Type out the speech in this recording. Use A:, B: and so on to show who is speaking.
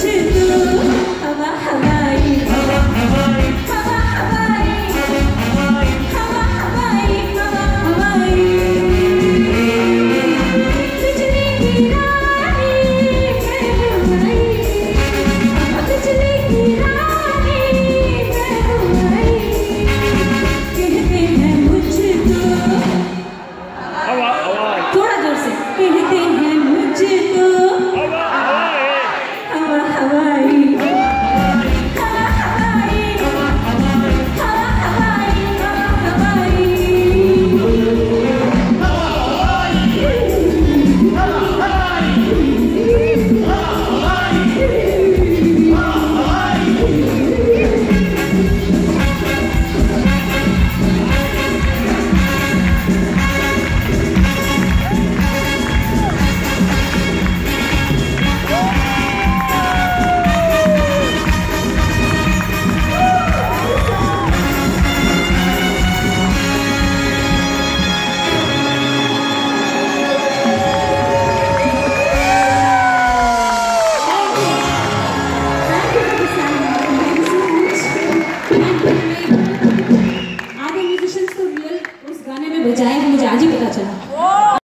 A: Two. जाएँगे मुझे आज ही पता चला।